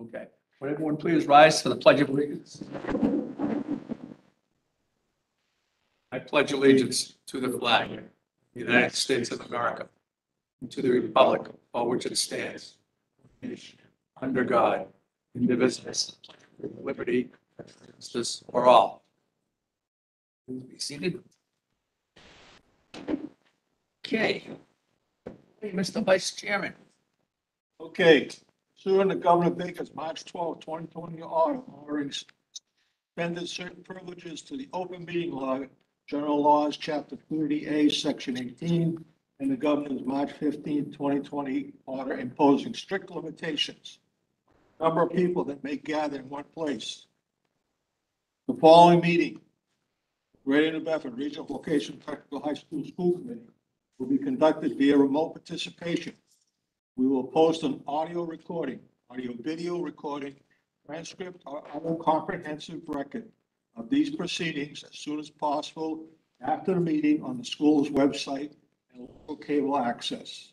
Okay. Would everyone please rise for the pledge of allegiance? I pledge allegiance to the flag of the United States of America and to the republic for which it stands, under God, indivisible, with liberty and justice for all. Please be seated. Okay. Hey, Mr. Vice Chairman. Okay, pursuant to Governor Baker's March 12, 2020 order suspended certain privileges to the open meeting law, general laws, chapter 30A, section 18, and the governor's March 15, 2020 order imposing strict limitations. Number of people that may gather in one place. The following meeting, Greater New Bedford Regional Vocational Technical High School School Committee will be conducted via remote participation. We will post an audio recording, audio video recording, transcript or other comprehensive record of these proceedings as soon as possible after the meeting on the school's website and local cable access.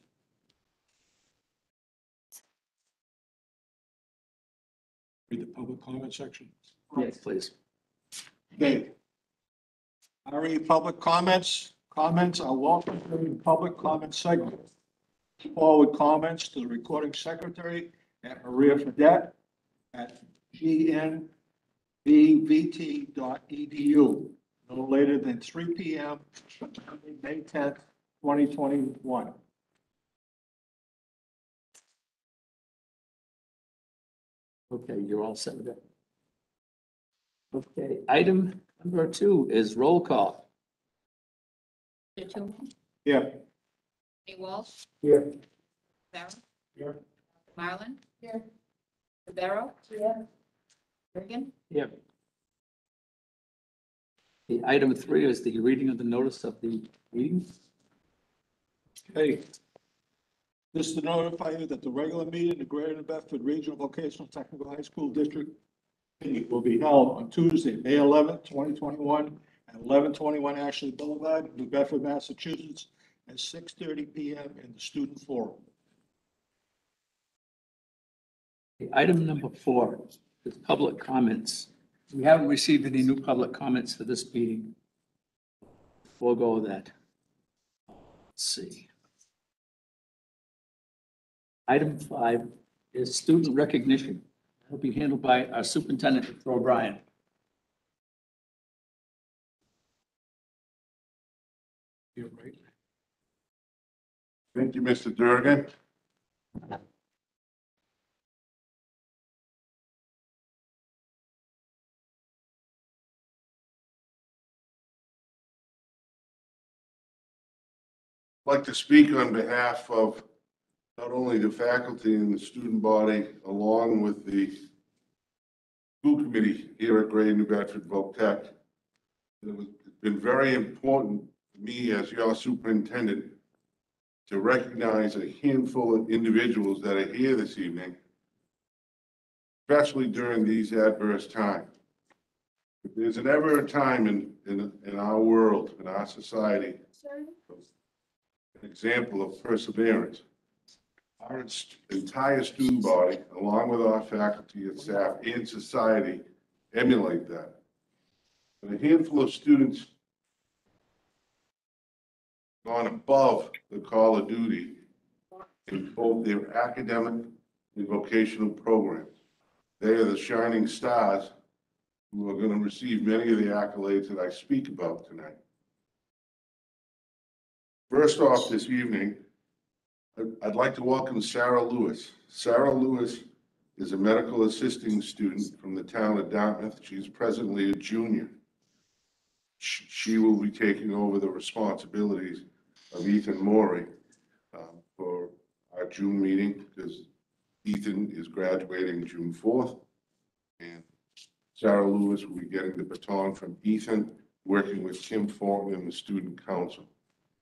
Read the public comment section. Yes, please. Okay. Are any public comments? Comments are welcome during the public comment segment. Forward comments to the recording secretary at Maria Fredette at gnbvt.edu. No later than three P M, May tenth, twenty twenty-one. Okay, you're all set with that. Okay, item number two is roll call. Mr. Toomey, Yeah. Ray Walsh, Here. Sarah. Here. Marlin. Here. Rivera. Here. Reagan. Yep. The item three is the reading of the notice of the meeting. Hey. Just to notify you that the regular meeting, of the Greater New Bedford Regional Vocational Technical High School District meeting will be held on Tuesday, May eleventh, twenty twenty-one, at eleven twenty-one Ashley Boulevard, New Bedford, Massachusetts, at six thirty P M in the student forum. Item number four is public comments. We haven't received any new public comments for this meeting. We'll go with that. Let's see. Item five is student recognition. It'll be handled by our superintendent, Mr. O'Brien. You're right. Thank you, Mr. Durgan. I'd like to speak on behalf of not only the faculty and the student body, along with the school committee here at Greater New Bedford Voc Tech. It's been very important to me as your superintendent to recognize a handful of individuals that are here this evening, especially during these adverse times. If there's an ever a time in, in, in our world, in our society, an example of perseverance. Our entire student body, along with our faculty and staff and society, emulate that. And a handful of students gone above the call of duty in both their academic and vocational programs. They are the shining stars who are going to receive many of the accolades that I speak about tonight. First off, this evening, I'd- like to welcome Sarah Lewis. Sarah Lewis is a medical assisting student from the town of Dartmouth. She's presently a junior. She will be taking over the responsibilities of Ethan Maury um, for our June meeting because Ethan is graduating June 4th. And Sarah Lewis will be getting the baton from Ethan, working with Kim Thornton and the student council.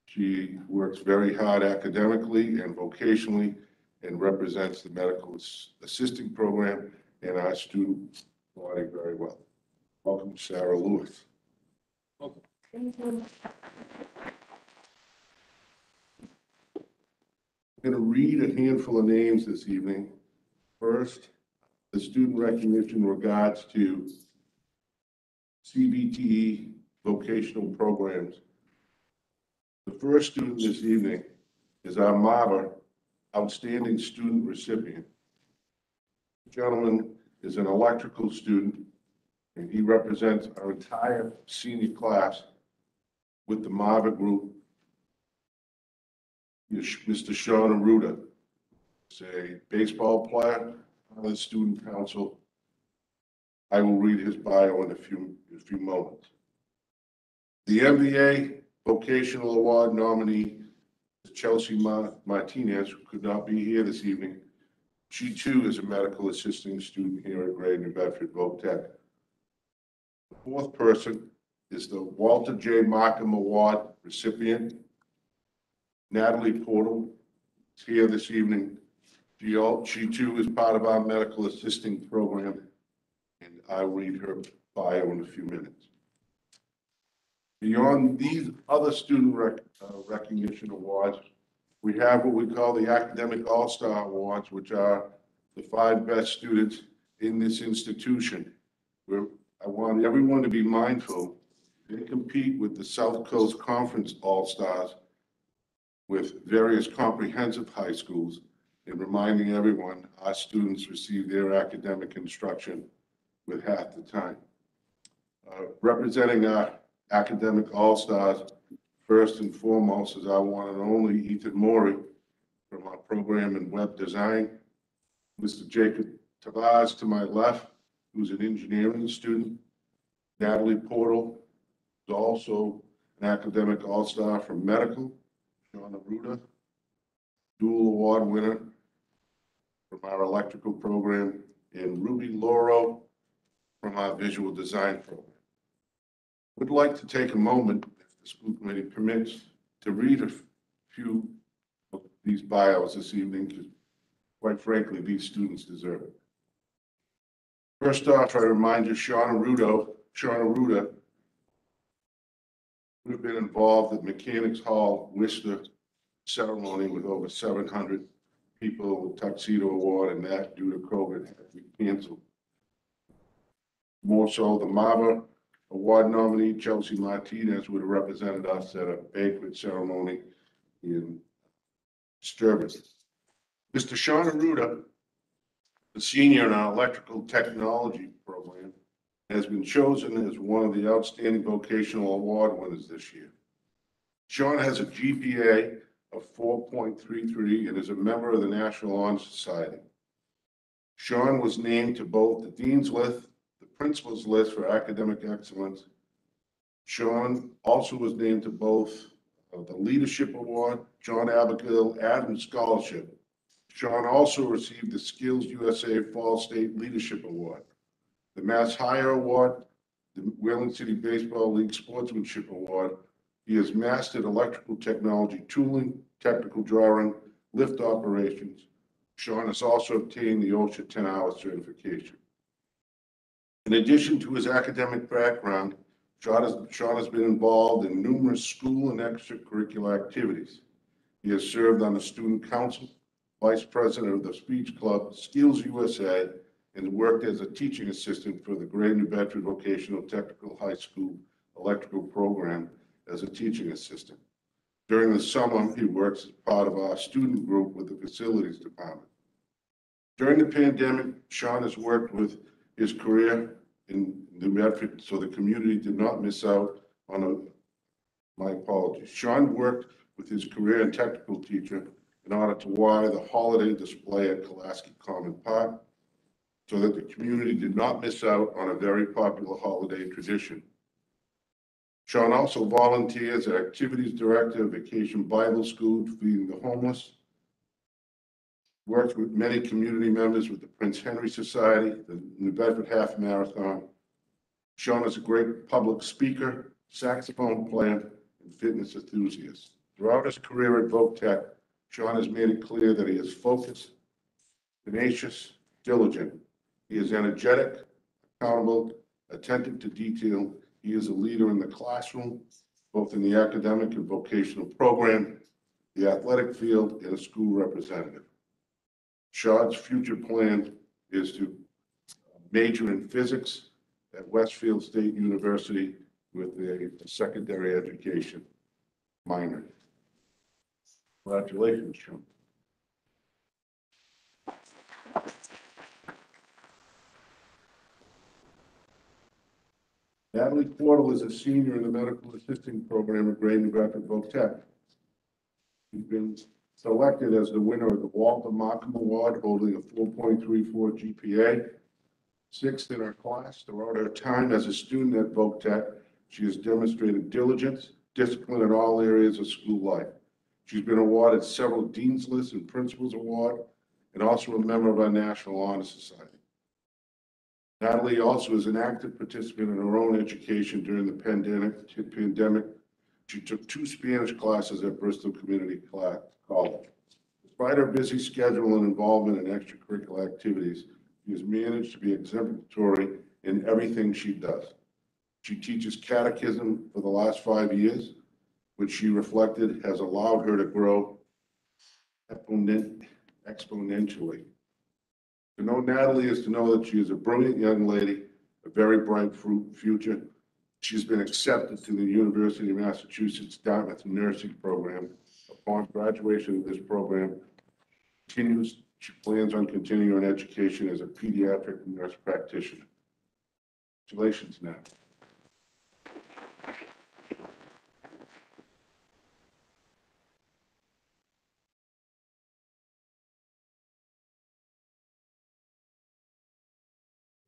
She works very hard academically and vocationally and represents the medical ass- assisting program and our student body very well. Welcome, Sarah Lewis. I'm going to read a handful of names this evening. First, the student recognition regards to CVTE vocational programs. The first student this evening is our MAVA Outstanding Student Recipient. The Gentleman is an electrical student, and he represents our entire senior class with the MAVA group. Mr. Sean Aruda is a baseball player on the student council. I will read his bio in a few, a few moments. The MAVA Vocational Award nominee Chelsea Ma- Martinez, who could not be here this evening. She too is a medical assisting student here at Greater New Bedford Voc Tech. The fourth person is the Walter J. Markham Award recipient, Natalie Portal, is here this evening. She al- she too is part of our medical assisting program, and I'll read her bio in a few minutes. Beyond these other student rec- uh, recognition awards, we have what we call the Academic All-Star Awards, which are the five best students in this institution. Where I want everyone to be mindful, they compete with the South Coast Conference All-Stars with various comprehensive high schools and reminding everyone our students receive their academic instruction with half the time. Uh, Representing our academic all-stars, first and foremost is our one and only Ethan Maury from our program in web design. Mr. Jacob Tavaz to my left, who's an engineering student. Natalie Portal is also an academic all-star from medical. Sean Aruda, dual award winner from our electrical program, and Ruby Loro from our visual design program. Would like to take a moment, if the school committee permits, to read a few of these bios this evening, because quite frankly, these students deserve it. First off, I remind you, Sean Arudo, Sean Aruda have been involved at Mechanics Hall Worcester ceremony with over seven hundred people, tuxedo award, and that due to COVID had to canceled. More so, the MAVA award nominee Chelsea Martinez would have represented us at a banquet ceremony in Sturbridge. Mr. Sean Aruda, the senior in our electrical technology has been chosen as one of the outstanding vocational award winners this year. Sean has a GPA of four point three three and is a member of the National Honor Society. Sean was named to both the Dean's List, the Principal's List for Academic Excellence. Sean also was named to both the Leadership Award, John Abigail Adams Scholarship. Sean also received the Skills USA Fall State Leadership Award, the Mass Hire Award, the Whaling City Baseball League Sportsmanship Award, he has mastered electrical technology tooling, technical drawing, lift operations. Sean has also obtained the OSHA 10-hour certification. In addition to his academic background, Sean has, Sean has been involved in numerous school and extracurricular activities. He has served on the student council, vice president of the speech club, Skills USA, and worked as a teaching assistant for the Greater New Bedford Vocational Technical High School electrical program as a teaching assistant. During the summer, he works as part of our student group with the facilities department. During the pandemic, Sean has worked with his career in New Bedford, so the community did not miss out on a, my apologies. Sean worked with his career and technical teacher in order to wire the holiday display at Pulaski Common Park so that the community did not miss out on a very popular holiday tradition. Sean also volunteers as Activities Director of Vacation Bible School feeding the homeless. Worked with many community members with the Prince Henry Society, the New Bedford Half Marathon. Sean is a great public speaker, saxophone player, and fitness enthusiast. Throughout his career at Voc Tech, Sean has made it clear that he is focused, tenacious, diligent. He is energetic, accountable, attentive to detail, he is a leader in the classroom, both in the academic and vocational program, the athletic field, and a school representative. Sean's future plan is to major in physics at Westfield State University with a secondary education minor. Congratulations, Sean. Natalie Portal is a senior in the medical assisting program at Great New Bedford Tech. She's been selected as the winner of the Walter Markham Award, holding a four point three four GPA. Sixth in her class throughout her time as a student at Voc Tech, she has demonstrated diligence, discipline in all areas of school life. She's been awarded several Dean's List and Principals Award, and also a member of our National Honor Society. Natalie also is an active participant in her own education during the pandemic, pandemic. She took two Spanish classes at Bristol Community College. Despite her busy schedule and involvement in extracurricular activities, she has managed to be exemplary in everything she does. She teaches catechism for the last five years, which she reflected has allowed her to grow exponent- exponentially. To know Natalie is to know that she is a brilliant young lady, a very bright fu- future. She's been accepted to the University of Massachusetts Dartmouth Nursing Program. Upon graduation of this program, continues, she plans on continuing her education as a pediatric nurse practitioner. Congratulations, Natalie.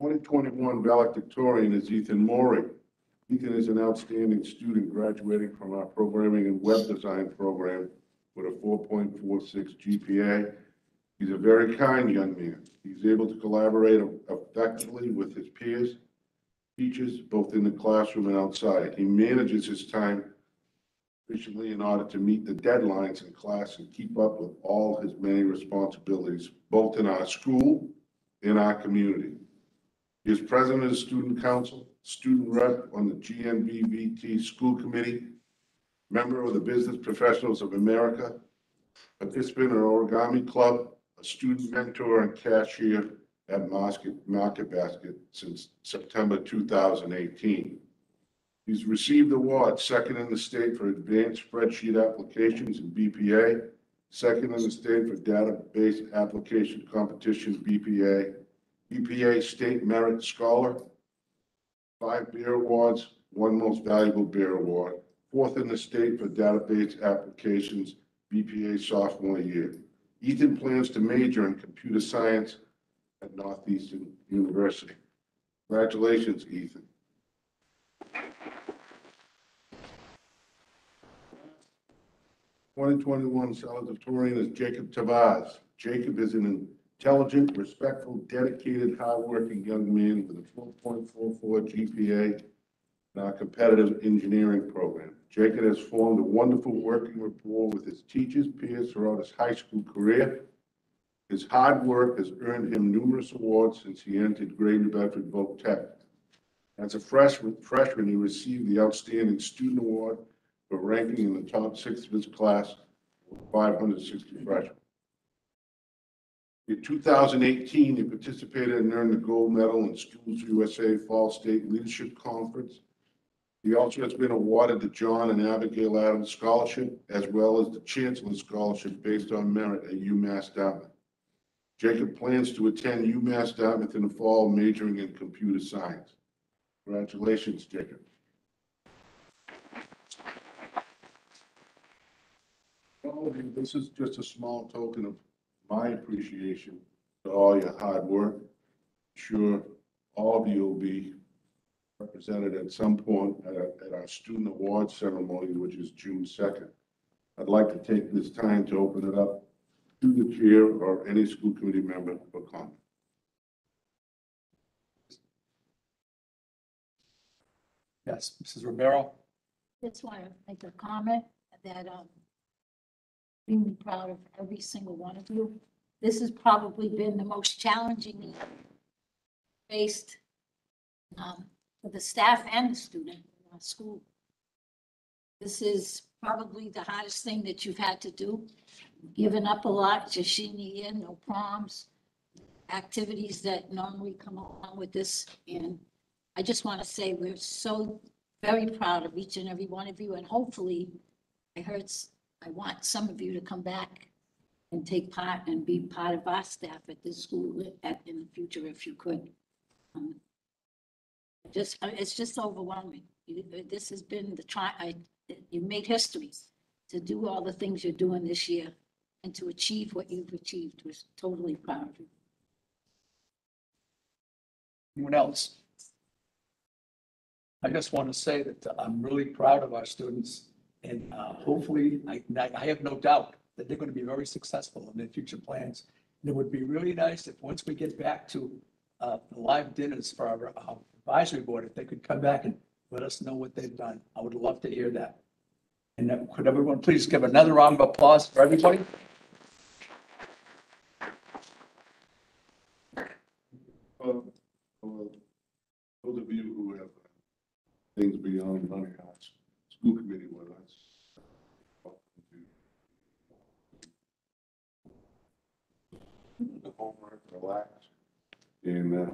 Twenty twenty-one valedictorian is Ethan Maury. Ethan is an outstanding student graduating from our programming and web design program with a four point four six GPA. He's a very kind young man. He's able to collaborate effectively with his peers, teachers, both in the classroom and outside. He manages his time efficiently in order to meet the deadlines in class and keep up with all his many responsibilities, both in our school and our community. He is president of the student council, student rep on the GNBVT school committee, member of the Business Professionals of America, participant in origami club, a student mentor and cashier at Market, Market Basket since September 2018. He's received awards, second in the state for advanced spreadsheet applications in BPA, second in the state for database application competition BPA, BPA State Merit Scholar, five beer awards, one Most Valuable Beer Award, fourth in the state for database applications, BPA sophomore year. Ethan plans to major in computer science at Northeastern University. Congratulations, Ethan. Twenty twenty-one salutatorian is Jacob Tavaz. Jacob is an intelligent, respectful, dedicated, hardworking young man with a four point four four GPA in our competitive engineering program. Jacob has formed a wonderful working rapport with his teachers, peers throughout his high school career. His hard work has earned him numerous awards since he entered Great New Bedford Voc Tech. As a freshman, freshman, he received the Outstanding Student Award for ranking in the top six of his class, hundred sixty freshmen. In 2018, he participated and earned the gold medal in Skills USA Fall State Leadership Conference. He also has been awarded the John and Abigail Adams Scholarship, as well as the Chancellor Scholarship based on merit at UMass Dartmouth. Jacob plans to attend UMass Dartmouth in the fall, majoring in computer science. Congratulations, Jacob. This is just a small token of my appreciation for all your hard work. Sure, all of you will be represented at some point at our, at our student award ceremony, which is June second. I'd like to take this time to open it up to the chair or any school committee member for comment. Yes, Mrs. Romero? Just want to make a comment that, um, extremely proud of every single one of you. This has probably been the most challenging year faced, um, for the staff and the student in our school. This is probably the hardest thing that you've had to do, given up a lot, senior year, no proms. activities that normally come along with this. And I just want to say we're so very proud of each and every one of you. And hopefully, I heard, I want some of you to come back and take part and be part of our staff at this school at, in the future if you could. Um, Just, it's just overwhelming. This has been the try, I, you made history to do all the things you're doing this year and to achieve what you've achieved. We're totally proud of you. Anyone else? I just want to say that I'm really proud of our students and uh, hopefully, I, I have no doubt that they're going to be very successful in their future plans. And It would be really nice if, once we get back to uh, the live dinners for our uh, advisory board, if they could come back and let us know what they've done. I would love to hear that. And could everyone please give another round of applause for everybody? Those of you who have things beyond our school committee with us. welcome to The And uh,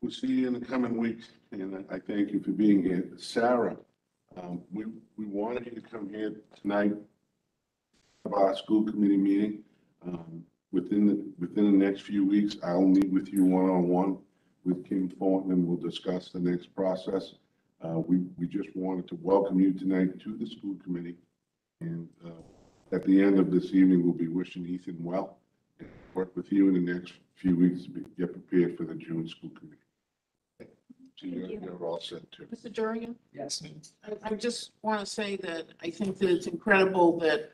we'll see you in the coming weeks. And I thank you for being here. Sarah, um, we, we wanted you to come here tonight of our school committee meeting. Um, Within the, within the next few weeks, I'll meet with you one-on-one with Kim Thornton and we'll discuss the next process. Uh, we, we just wanted to welcome you tonight to the school committee. And, uh, at the end of this evening, we'll be wishing Ethan well. And Work with you in the next few weeks to be- get prepared for the June school committee. So you're, you're all set too. Mr. Durgan, Yes. I, I just want to say that I think that it's incredible that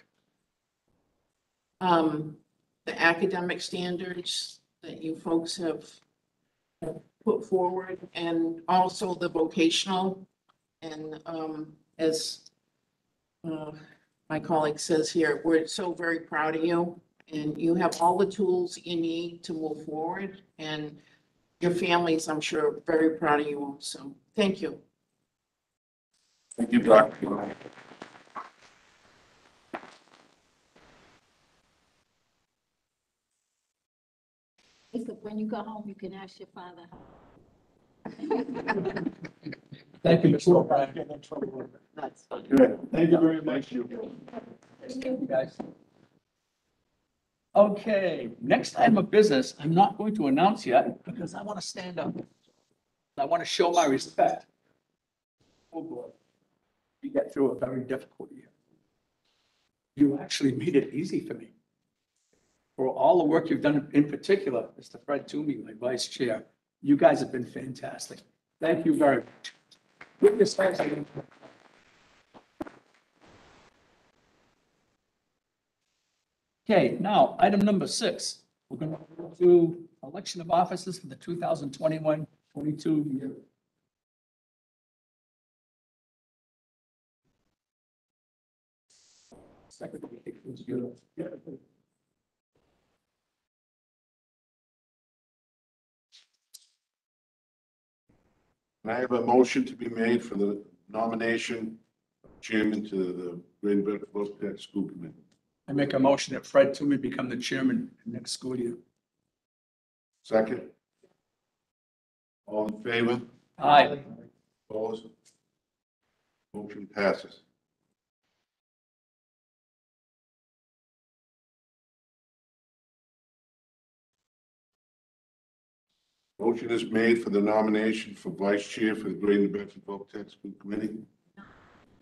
um, the academic standards that you folks have have put forward and also the vocational. And um, as uh, my colleague says here, we're so very proud of you. And you have all the tools you need to move forward and your families, I'm sure, are very proud of you also. Thank you. Thank you, Dr. Jacob, when you go home, you can ask your father. Thank you, Mr. O'Brien. That's. Good. Thank you very much. Thank you, guys. Okay, next item of business, I'm not going to announce yet because I want to stand up. I want to show my respect. Oh, boy. You get through a very difficult year. You actually made it easy for me. For all the work you've done, in particular, Mr. Fred Toomey, my vice chair, you guys have been fantastic. Thank you very much I think- Okay, now, item number six, we're going to to election of officers for the 2021-22 year. I have a motion to be made for the nomination of chairman to the Great Bedford Tech School Committee. I make a motion that Fred Toomey become the chairman next school year. Second? All in favor? Aye. Opposed? Motion passes. Motion is made for the nomination for vice chair for the Greater Bedford Tech School Committee.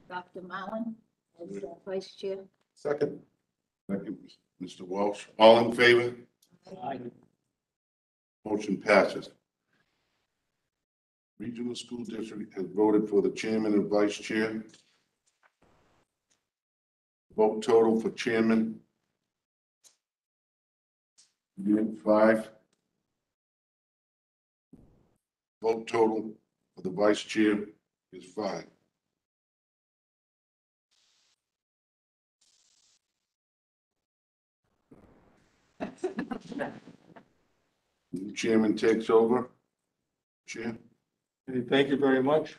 Dr. Mullen as uh, vice chair. Second. Second, Mr. Walsh. All in favor? Aye. Motion passes. Regional School District has voted for the chairman and vice chair. Vote total for chairman. Unit five. Vote total for the vice chair is five. Chairman takes over. Chair. Okay, Thank you very much.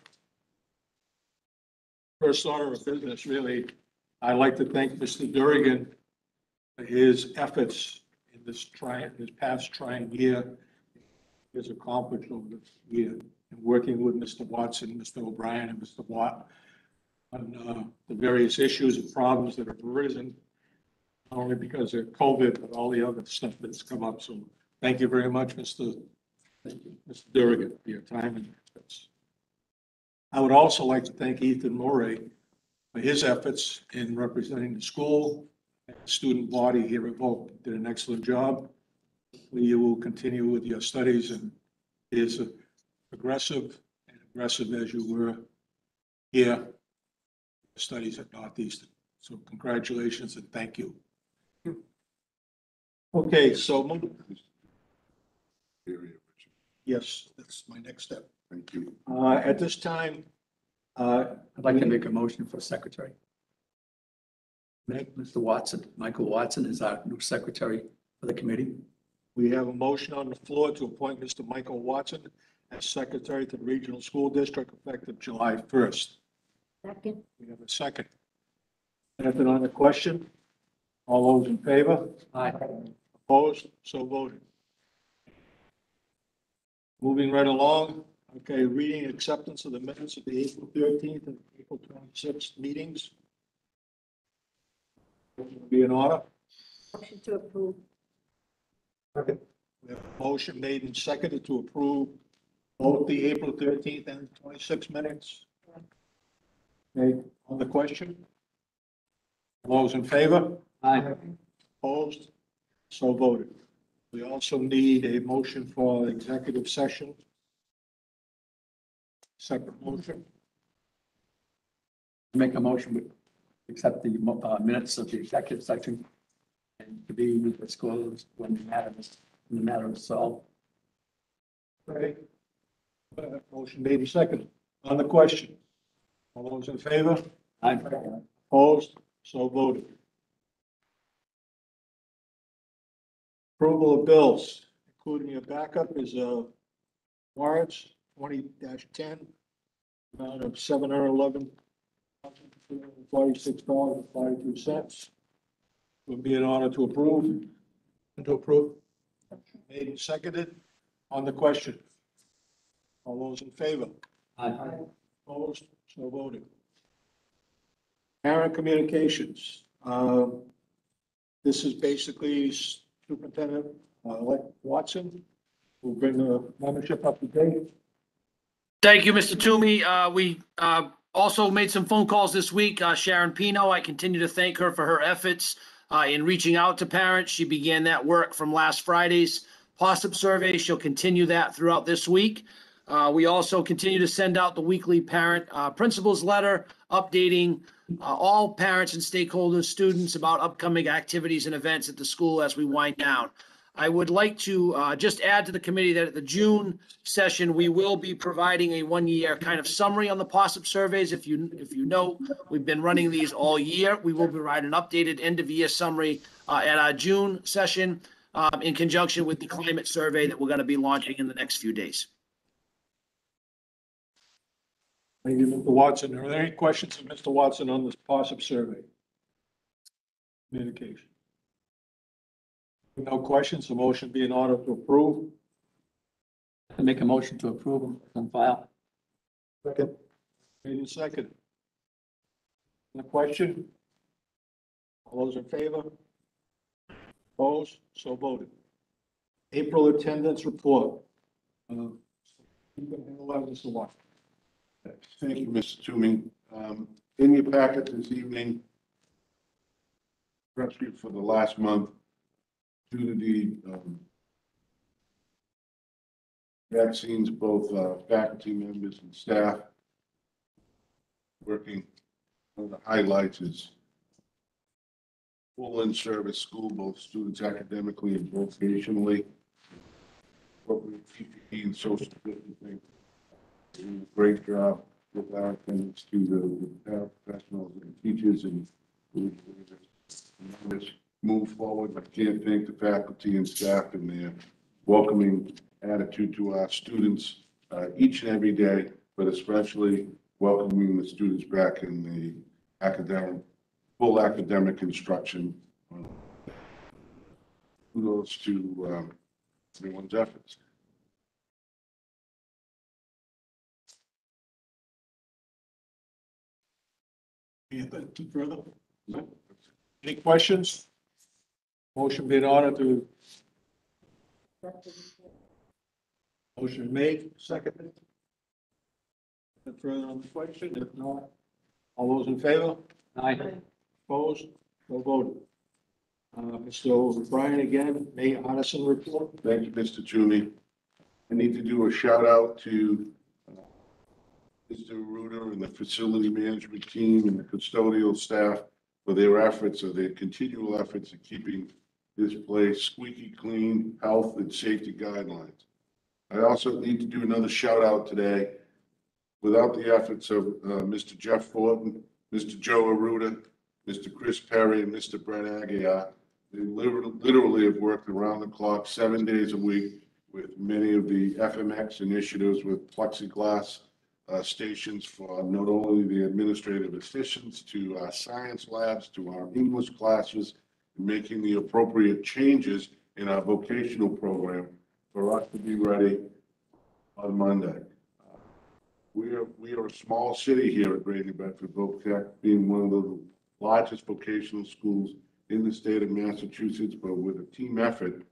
First order of business, really, I'd like to thank Mr. Durgan for his efforts in this past trying year his accomplished over this year. And working with Mr. Watson, Mr. O'Brien, and Mr. Watt on uh, the various issues and problems that have arisen, only because of COVID, but all the other stuff that's come up. So thank you very much, Mr. Mr. Durgan, for your time and efforts. I would also like to thank Ethan Morey for his efforts in representing the school and the student body here at Hope. Did an excellent job. You will continue with your studies and is aggressive and aggressive as you were here, studies at Northeastern. So congratulations and thank you. Okay, so, mo- Area, yes, that's my next step. Thank you. Uh, at this time, uh, I'd like to make a motion for secretary. Make Mr. Watson, Michael Watson is our new secretary for the committee. we have a motion on the floor to appoint Mr. Michael Watson as secretary to the Regional School District effective July first. Second, We have a second. Anything on the question? All those in favor? Aye. Opposed? So voted. Moving right along, okay, reading acceptance of the minutes of the April thirteenth and April twenty-sixth meetings. Be in order. motion to approve. We have a motion made and seconded to approve both the April thirteenth and twenty-sixth minutes. Okay, on the question? All Those in favor? Aye. Opposed? So voted. We also need a motion for executive session. Separate motion. Make a motion, we accept the mo- uh, minutes of the executive section and to be disclosed when the matter is, when the matter is solved. Okay. Uh, Motion made and seconded. On the question? All those in favor? Aye. Opposed? So voted. Approval of bills, including your backup is uh warrants twenty ten, amount of seven hundred eleven forty-six dollars and forty-two cents. Would be an honor to approve. To approve. Made and seconded. On the question. All those in favor? Aye. Opposed, so voted. Parent communications, um, this is basically Superintendent, uh, like Watson, will bring the membership up to date. Thank you, Mr. Toomey. Uh, we, uh, also made some phone calls this week. Sharon Pino, I continue to thank her for her efforts, in reaching out to parents. She began that work from last Friday's POSIP survey. She'll continue that throughout this week. We also continue to send out the weekly parent, principals letter updating, uh, all parents and stakeholders, students about upcoming activities and events at the school as we wind down. I would like to uh, just add to the committee that at the June session, we will be providing a one-year kind of summary on the POSIP surveys. If you, if you know, we've been running these all year. We will provide an updated end-of-year summary uh, at our June session um, in conjunction with the climate survey that we're going to be launching in the next few days. Thank you, Mr. Watson. Are there any questions of Mr. Watson on this POSIP survey? Communication. No questions, the motion be in order to approve. I make a motion to approve them on file. Second. Made and second. The question? All those in favor? Opposed? So voted. April attendance report. Uh, you can handle that, Mr. Watson. Thank you, Mr. Toomey. Um, In your packet this evening, especially for the last month, due to the um, vaccines, both uh, faculty members and staff working, one of the highlights is full in-service school, both students academically and vocationally. Appropriate PPE and social distancing a great job with our thanks to the paraprofessionals and teachers and we just move forward. I can't thank the faculty and staff and their welcoming attitude to our students uh, each and every day, but especially welcoming the students back in the academic, full academic instruction. kudos to um, everyone's efforts. Anything further? No? Any questions? Motion be in order to. Motion made, seconded. Any Further on the question, if not, all those in favor? Aye. Opposed, no voted. Uh, Mr. O'Brien again, May Addison report. Thank you, Mr. Toomey. I need to do a shout out to Mr. Reuter and the facility management team and the custodial staff for their efforts, or their continual efforts in keeping this place squeaky clean, health and safety guidelines. I also need to do another shout out today. Without the efforts of uh, Mr. Jeff Fortin, Mr. Joe Aruda, Mr. Chris Perry, and Mr. Brett Aguirre, they literally literally have worked around the clock, seven days a week, with many of the FMX initiatives with plexiglass uh, stations for not only the administrative assistants to our science labs, to our English classes, making the appropriate changes in our vocational program for us to be ready on Monday. We are, we are a small city here at Greater Bedford Voc Tech, being one of the largest vocational schools in the state of Massachusetts, but with a team effort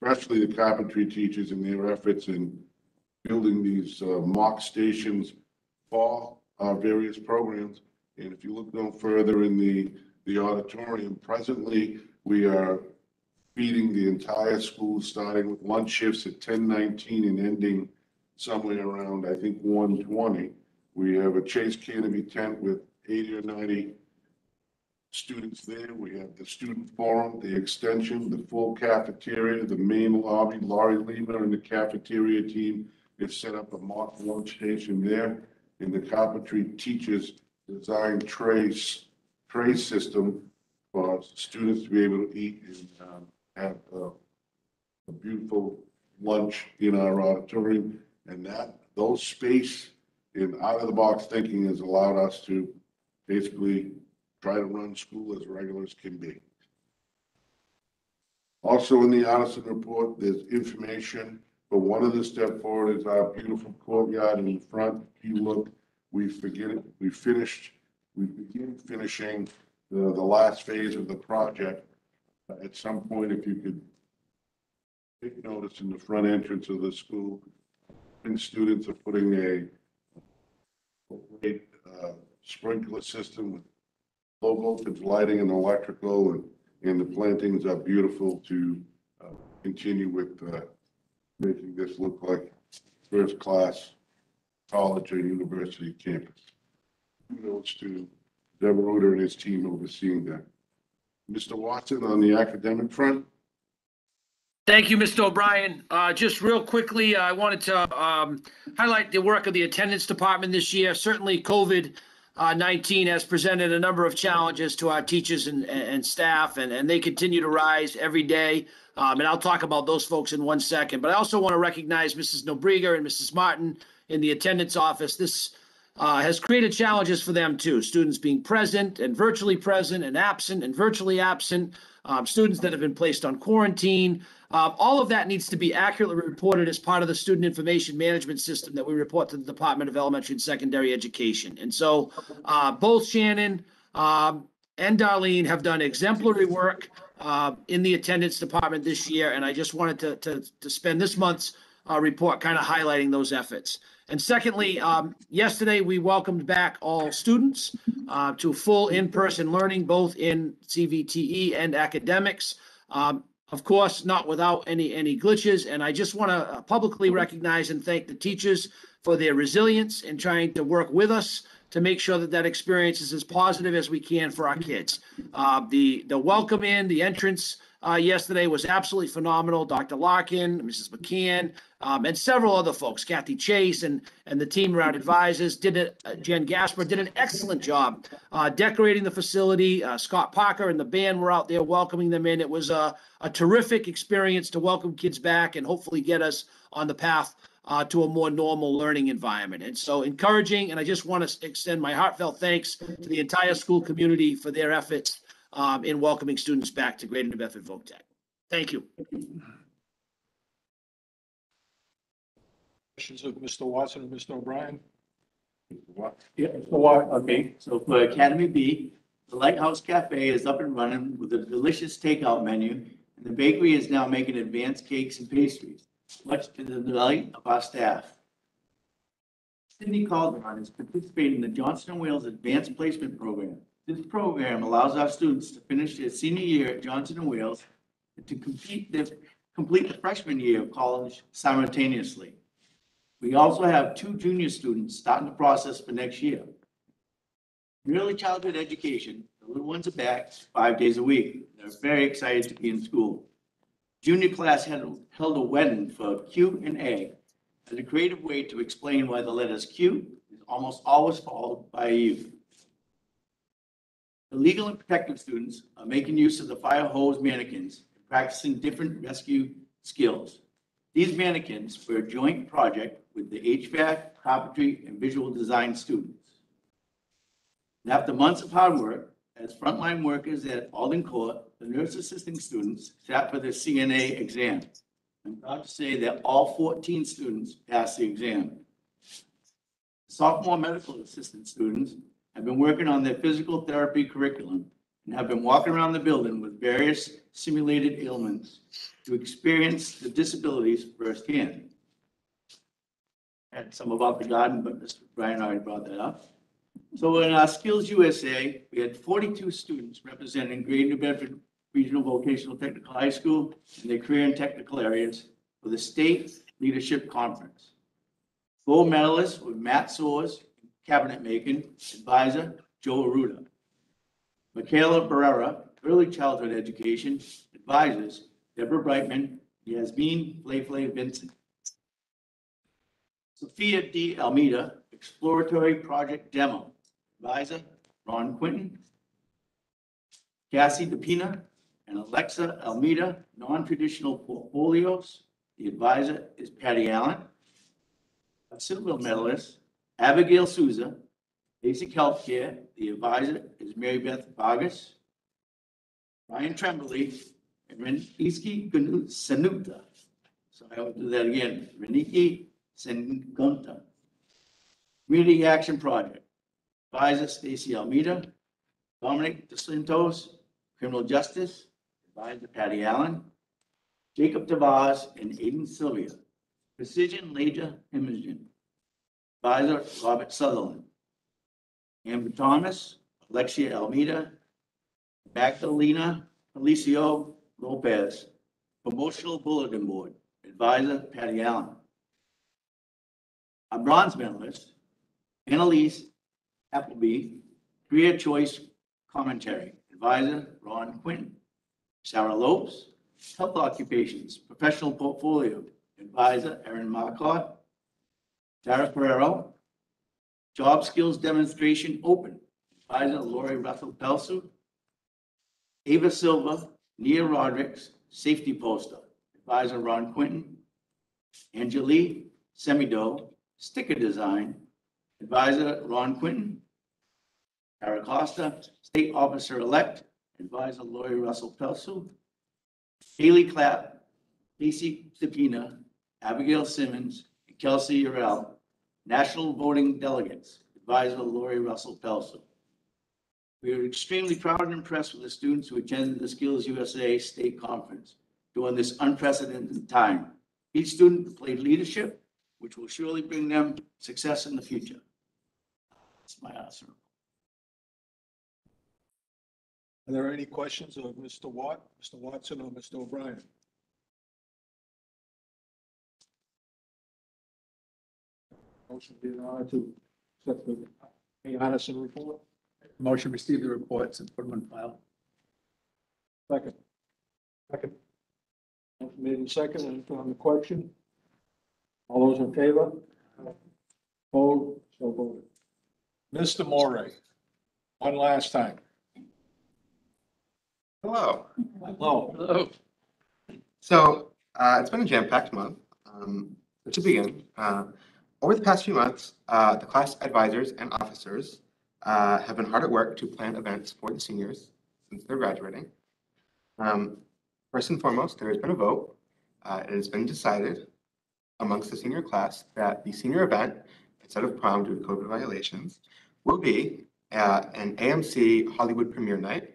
especially the carpentry teachers and their efforts in building these uh, mock stations for our various programs. And if you look no further in the, the auditorium, presently, we are feeding the entire school, starting with lunch shifts at ten nineteen and ending somewhere around, I think, one twenty. We have a Chase Canopy tent with eighty or ninety students there. We have the student forum, the extension, the full cafeteria, the main lobby. Laurie Lima and the cafeteria team have set up a mock lunch station there. And the carpentry teachers designed trays, tray system for students to be able to eat and um, have uh, a beautiful lunch in our auditorium. And that, those space and out-of-the-box thinking has allowed us to basically try to run school as regular as can be. Also in the Addison report, there's information, but one of the step forward is our beautiful courtyard in the front. If you look, we forget it, we finished, we begin finishing the, the last phase of the project. At some point, if you could take notice in the front entrance of the school, and students are putting a great uh, sprinkler system with low voltage lighting and electrical, and, and the plantings are beautiful to uh, continue with uh, making this look like first-class college or university campus. Kudos to Deborah Ruder and his team overseeing that. Mr. Watson, on the academic front? Thank you, Mr. O'Brien. Uh, just real quickly, I wanted to, um, highlight the work of the attendance department this year. Certainly, COVID uh, nineteen has presented a number of challenges to our teachers and, and staff, and, and they continue to rise every day. Um, and I'll talk about those folks in one second, but I also want to recognize Mrs. Nobriga and Mrs. Martin in the attendance office. This uh, has created challenges for them too. Students being present and virtually present and absent and virtually absent. Um, students that have been placed on quarantine. Um, all of that needs to be accurately reported as part of the student information management system that we report to the Department of Elementary and Secondary Education. And so uh, both Shannon um, and Darlene have done exemplary work uh, in the attendance department this year, and I just wanted to to, to spend this month's uh, report kind of highlighting those efforts. And secondly, um, yesterday we welcomed back all students uh, to full in-person learning, both in CVTE and academics. Um, of course, not without any any glitches. And I just want to publicly recognize and thank the teachers for their resilience in trying to work with us to make sure that that experience is as positive as we can for our kids. Uh, the the welcome in, the entrance uh, yesterday was absolutely phenomenal. Dr. Larkin, Mrs. McCann, um, and several other folks, Kathy Chase and and the team around advisors did it. Uh, Jen Gasper did an excellent job uh, decorating the facility. Uh, Scott Parker and the band were out there welcoming them in. It was a, a terrific experience to welcome kids back and hopefully get us on the path uh, to a more normal learning environment. And so encouraging, and I just want to extend my heartfelt thanks to the entire school community for their efforts um, in welcoming students back to Greater New Bedford Voc Tech. Thank you. Questions of Mr. Watson and Mr. O'Brien? Yeah, so what, okay, so for Academy B, the Lighthouse Cafe is up and running with a delicious takeout menu, and the bakery is now making advanced cakes and pastries, much to the delight of our staff. Cindy Calderon is participating in the Johnson and Wales Advanced Placement Program. This program allows our students to finish their senior year at Johnson and Wales and to compete their, complete the freshman year of college simultaneously. We also have two junior students starting the process for next year. In Early childhood education, the little ones are back five days a week. They're very excited to be in school. Junior class had held a wedding for Q and A as a creative way to explain why the letters Q is almost always followed by a U. The legal and protective students are making use of the fire hose mannequins, and practicing different rescue skills. These mannequins were a joint project with the HVAC, carpentry, and visual design students. And after months of hard work, as frontline workers at Alden Court, the nurse assisting students sat for their CNA exam. I'm proud to say that all 14 students passed the exam. Sophomore medical assistant students have been working on their physical therapy curriculum and have been walking around the building with various simulated ailments to experience the disabilities firsthand. And some about the garden, but Mr. Brian already brought that up. So in our Skills USA, we had forty-two students representing Great New Bedford Regional Vocational Technical High School and their career and technical areas for the State Leadership Conference. Gold medalists were Matt Soers, cabinet making, advisor Joe Aruda. Michaela Barrera, early childhood education, advisors Deborah Brightman, Yasmin Flayflay Vincent. Sophia D. Almeida, exploratory project demo, advisor Ron Quinton. Cassie DePina and Alexa Almeida, non-traditional portfolios, the advisor is Patty Allen. A silver medalist, Abigail Souza, basic healthcare, the advisor is Mary Beth Vargas. Ryan Tremblay and Reniki Sanuta. So I will do that again. Reniki Sengunta. Community Action Project. Advisor Stacy Almeida. Dominic DeSantos, Criminal Justice. Advisor Patty Allen. Jacob Tavaz and Aiden Sylvia. Precision Laser Imaging. Advisor Robert Sutherland. Amber Thomas, Alexia Almeida, Magdalena Alicio Lopez, Promotional Bulletin Board, Advisor Patty Allen. A bronze medalist, Annalise Appleby, Career Choice Commentary, Advisor Ron Quinn. Sarah Lopes, Health Occupations, Professional Portfolio, Advisor Erin Marcotte. Tara Ferrero, Job Skills Demonstration Open, Advisor Lori Russell Pelsu. Ava Silva, Nia Rodericks, Safety Poster, Advisor Ron Quinton. Angelique Semido, Sticker Design, Advisor Ron Quinton. Tara Costa, State Officer Elect, Advisor Lori Russell Pelsu. Haley Clapp, Casey Stepina, Abigail Simmons, Kelsey Urell, National Voting Delegates, Advisor Lori Russell Pelsu. We are extremely proud and impressed with the students who attended the Skills USA State Conference during this unprecedented time. Each student played leadership, which will surely bring them success in the future. That's my answer. Are there any questions of Mr. Watt, Mr. Watson, or Mr. O'Brien? Motion to be in order to accept the A. Addison report. Motion receive the reports and put them on file. Second. Second. Motion made in second, and on the question? All those in favor? Opposed, so voted. Mr. Morey, one last time. Hello. Hello. Hello. So uh, it's been a jam-packed month. Um, to begin, uh, over the past few months, uh, the class advisors and officers uh, have been hard at work to plan events for the seniors. since they're graduating. Um, First and foremost, there has been a vote. Uh, It has been decided amongst the senior class that the senior event, instead of prom due to COVID violations, will be uh, an AMC Hollywood premiere night.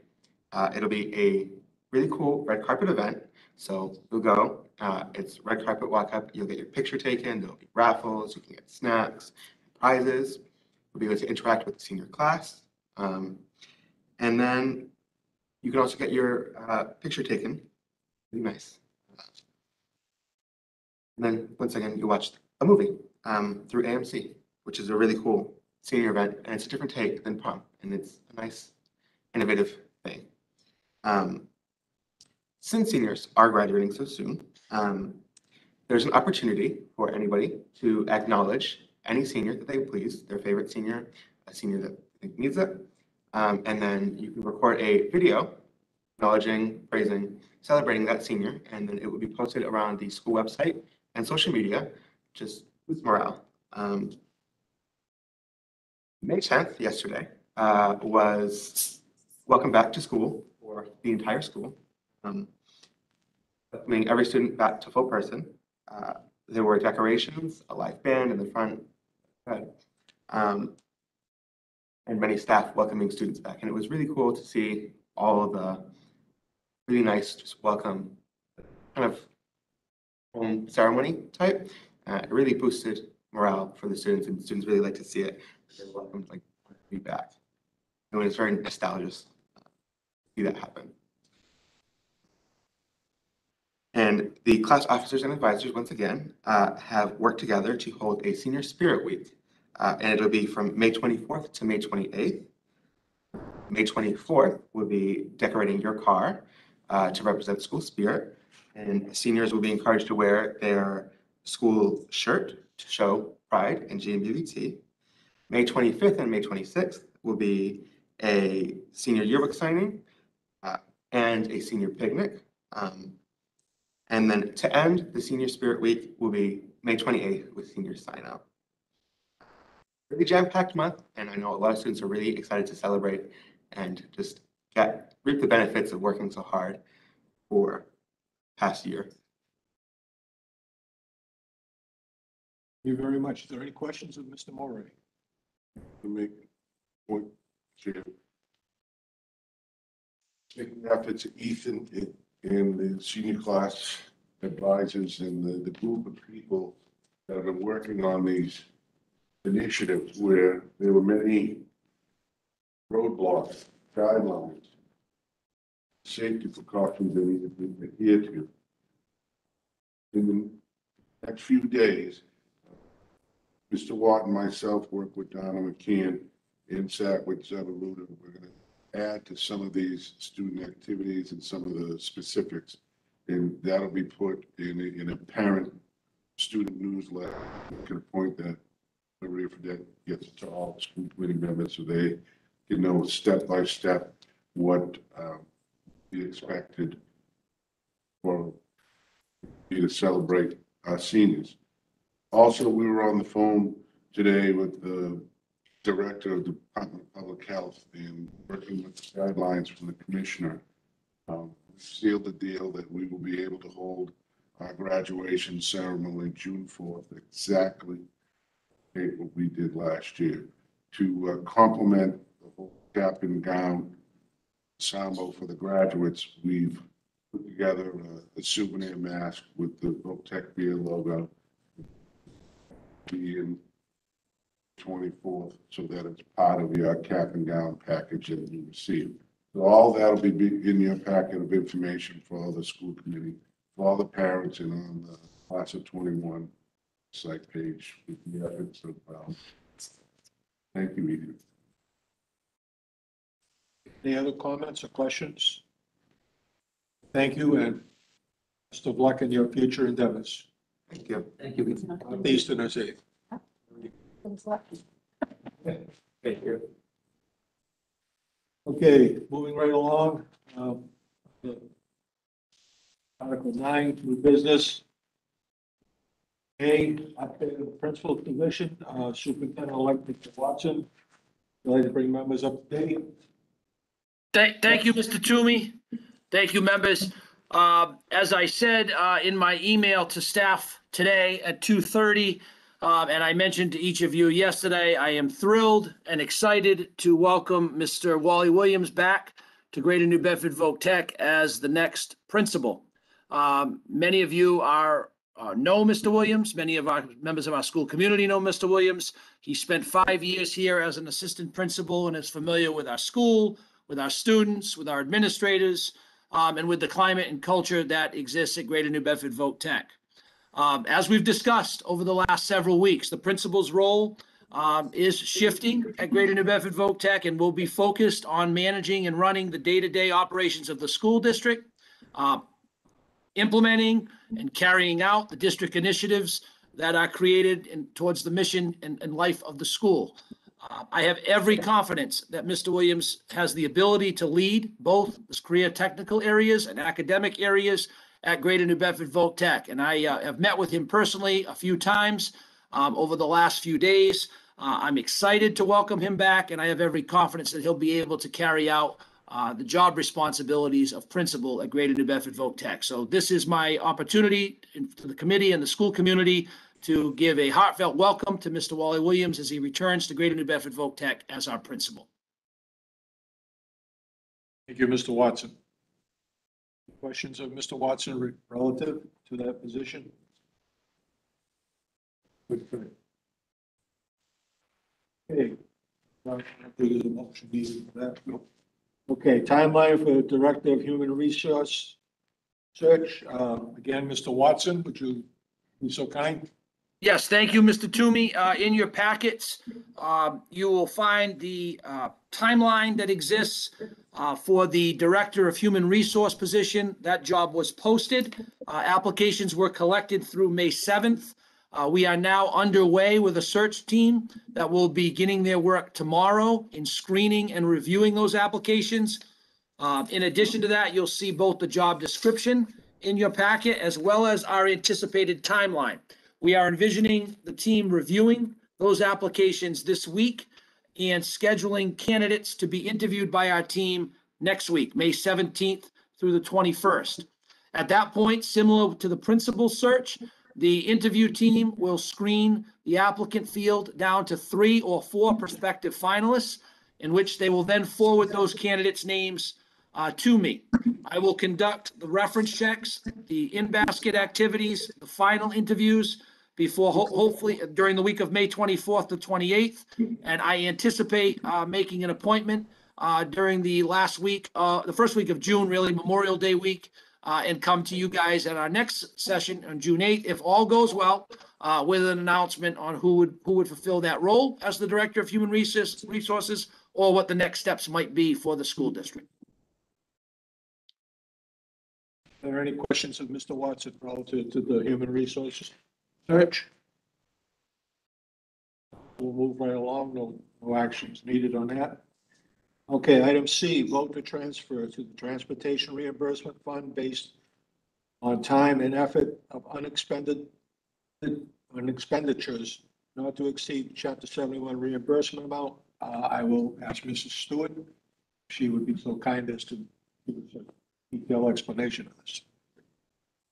Uh, It'll be a really cool red carpet event. So you'll go, uh, it's red carpet walk up, you'll get your picture taken, there'll be raffles, you can get snacks, prizes. You'll be able to interact with the senior class. Um, and then you can also get your, uh, picture taken. Really nice. And then once again, you watch a movie, um, through AMC, which is a really cool senior event and it's a different take than prom and it's a nice innovative thing. Um, since seniors are graduating so soon, um, there's an opportunity for anybody to acknowledge any senior that they please, their favorite senior, a senior that think needs it. Um, and then you can record a video acknowledging, praising, celebrating that senior, and then it will be posted around the school website and social media, just with morale. Um, May tenth, yesterday, uh, was welcome back to school for the entire school. Um, Welcoming every student back to full person. Uh, There were decorations, a live band in the front. um, And many staff welcoming students back. And it was really cool to see all of the really nice, just welcome, kind of home ceremony type. Uh, It really boosted morale for the students and students really like to see it. They're welcome, like, to be back. And it was very nostalgic to see that happen. And the class officers and advisors, once again, uh, have worked together to hold a senior spirit week. Uh, And it'll be from May 24th to May 28th. May 24th will be decorating your car uh, to represent school spirit. And seniors will be encouraged to wear their school shirt to show pride in GNBVT. May 25th and May 26th will be a senior yearbook signing uh, and a senior picnic. Um, And then to end, the Senior Spirit Week will be May 28th with senior sign out. Really jam-packed month, and I know a lot of students are really excited to celebrate and just get, reap the benefits of working so hard for past year. Thank you very much. Is there any questions of Mr. Morey? to make point, Chair. Taking after to Ethan and- and the senior class advisors and the, the group of people that have been working on these initiatives where there were many roadblocks, guidelines, safety precautions that needed to be adhered to. In the next few days, Mr. Watt and myself work with Donna McCann and sat with Zetaluda. We're gonna add to some of these student activities and some of the specifics. And that'll be put in, a- in a parent student newsletter. We can appoint that, Maria Fredette gets to all school committee members so they can know step by step what, um, be expected for you to celebrate our seniors. Also, we were on the phone today with the Director of the Department of Public Health and working with the guidelines from the Commissioner. Um, Sealed the deal that we will be able to hold our graduation ceremony June fourth, exactly what we did last year, to uh, complement the whole cap and gown ensemble for the graduates. We've put together a- a souvenir mask with the Tech Bear logo be twenty-fourth, so that it's part of your cap and gown package that you receive. So all that'll be be in your packet of information for all the school committee, for all the parents and on the class of twenty-one site page with the efforts of, um, thank you, Edith. Any other comments or questions? Thank you and best of luck in your future endeavors. Thank you. Thank you. Eastern is it? Thank you. Okay, moving right along. um, Article nine, new business. A, update the principal position, uh, Superintendent-elect Mr. Watson. I'd to bring members up to date. Thank, thank you, Mr. Toomey. Thank you, members. Uh, As I said uh, in my email to staff today at 2:30, uh, and I mentioned to each of you yesterday, I am thrilled and excited to welcome Mr. Wally Williams back to Greater New Bedford Voc Tech as the next principal. Um, Many of you are, uh, know Mr. Williams. Many of our members of our school community know Mr. Williams. He spent five years here as an assistant principal and is familiar with our school, with our students, with our administrators, um, and with the climate and culture that exists at Greater New Bedford Voc Tech. Um, as we've discussed over the last several weeks, the principal's role um, is shifting at Greater New Bedford Voc Tech and will be focused on managing and running the day-to-day operations of the school district, uh, implementing and carrying out the district initiatives that are created in, towards the mission and, and life of the school. Uh, I have every confidence that Mr. Williams has the ability to lead both the career technical areas and academic areas at Greater New Bedford Voc Tech. And I uh, have met with him personally a few times um, over the last few days. Uh, I'm excited to welcome him back, and I have every confidence that he'll be able to carry out uh, the job responsibilities of principal at Greater New Bedford Voc Tech. So this is my opportunity to the committee and the school community to give a heartfelt welcome to Mr. Wally Williams as he returns to Greater New Bedford Voc Tech as our principal. Thank you, Mr. Watson. Questions of Mr. Watson re- relative to that position? Good. Okay. For. Okay, timeline for Director of Human Resource Search. Uh, Again, Mr. Watson, would you be so kind? Yes, thank you, Mr. Toomey. Uh, in your packets, um, you will find the, uh, timeline that exists, uh, for the Director of Human Resource position. That job was posted. Uh, applications were collected through May seventh. Uh, we are now underway with a search team that will be beginning their work tomorrow in screening and reviewing those applications. Uh, in addition to that, you'll see both the job description in your packet as well as our anticipated timeline. We are envisioning the team reviewing those applications this week and scheduling candidates to be interviewed by our team next week, May 17th through the 21st. At that point, similar to the principal search, the interview team will screen the applicant field down to three or four prospective finalists, in which they will then forward those candidates' names uh, to me. I will conduct the reference checks, the in-basket activities, the final interviews before, ho- hopefully, during the week of May 24th to 28th. And I anticipate uh, making an appointment uh, during the last week, uh, the first week of June, really Memorial Day week, uh, and come to you guys at our next session on June 8th, if all goes well, uh, with an announcement on who would, who would fulfill that role as the Director of Human Resources, Resources, or what the next steps might be for the school district. Are there any questions of Mr. Watson relative to the Human Resources Search? We'll move right along. No, no actions needed on that. Okay, item C, vote to transfer to the Transportation Reimbursement Fund based on time and effort of unexpended, on expenditures not to exceed chapter seventy-one reimbursement amount. Uh, I will ask Mrs. Stewart. if She would be so kind as to give us a detailed explanation of this.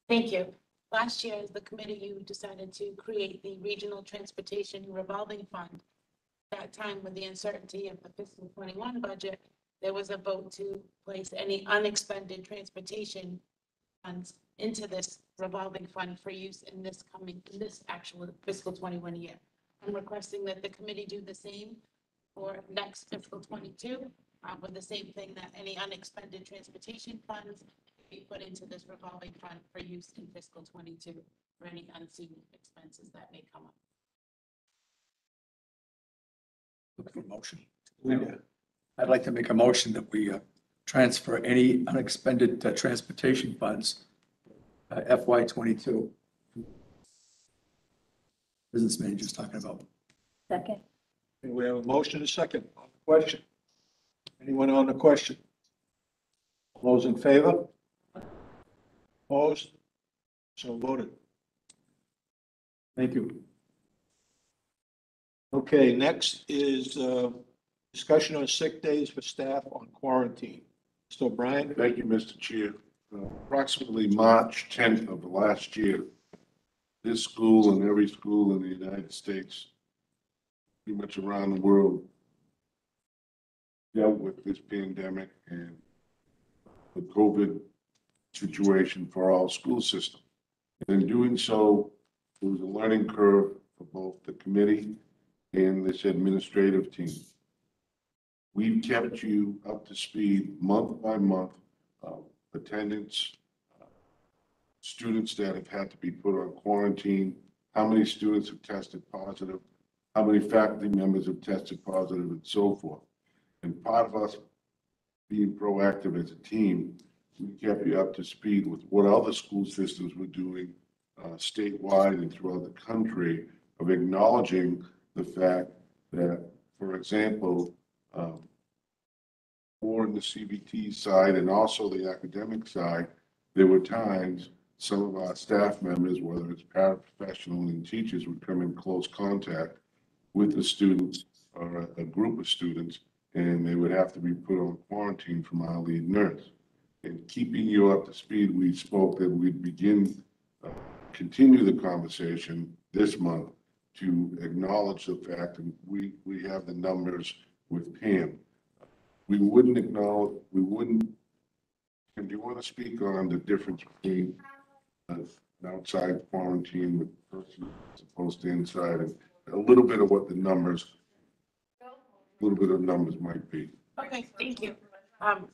Thank you. Last year, as the committee, you decided to create the Regional Transportation Revolving Fund. That time, with the uncertainty of the fiscal twenty-one budget, there was a vote to place any unexpended transportation funds into this revolving fund for use in this coming, in this actual fiscal twenty-one year. I'm requesting that the committee do the same for next fiscal twenty-two, uh, with the same thing that any unexpended transportation funds be put into this revolving fund for use in fiscal twenty-two for any unseen expenses that may come up. Look for a motion. I'd like to make a motion that we uh, transfer any unexpended uh, transportation funds uh, FY twenty-two. Business manager's talking about. Second. Okay, We have a motion and a second on the question. Anyone on the question? All Those in favor? Opposed? So voted. Thank you. Okay, next is uh, discussion on sick days for staff on quarantine. Mr. O'Brien? Thank you, Mr. Chair. Uh, Approximately March tenth of last year, this school and every school in the United States, pretty much around the world, dealt with this pandemic and the COVID situation for all school systems. And in doing so, it was a learning curve for both the committee and this administrative team. We've kept you up to speed month by month attendance, students that have had to be put on quarantine, how many students have tested positive, how many faculty members have tested positive, and so forth. And part of us being proactive as a team, we kept you up to speed with what other school systems were doing uh, statewide and throughout the country of acknowledging the fact that, for example, um, more in the CBT side and also the academic side, there were times some of our staff members, whether it's paraprofessional and teachers, would come in close contact with the students or a, a group of students, and they would have to be put on quarantine from our lead nurse. And keeping you up to speed, we spoke that we'd begin, uh, continue the conversation this month to acknowledge the fact, and we, we have the numbers with Pam. We wouldn't acknowledge, we wouldn't, Tim, do you want to speak on the difference between uh, an outside quarantine with person as opposed to inside, and a little bit of what the numbers, a little bit of numbers might be? Okay, thank you. Um,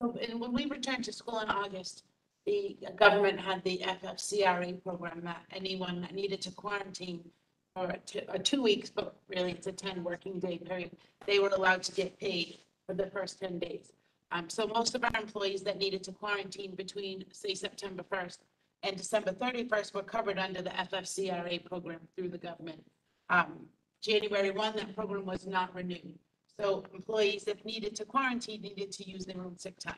and when we returned to school in August, the government had the FFCRA program that anyone that needed to quarantine for two, uh, two weeks, but really it's a ten working day period, they were allowed to get paid for the first ten days. Um, so most of our employees that needed to quarantine between, say, September first and December thirty-first were covered under the FFCRA program through the government. Um, January one, that program was not renewed. So employees, if needed to quarantine, needed to use their own sick time.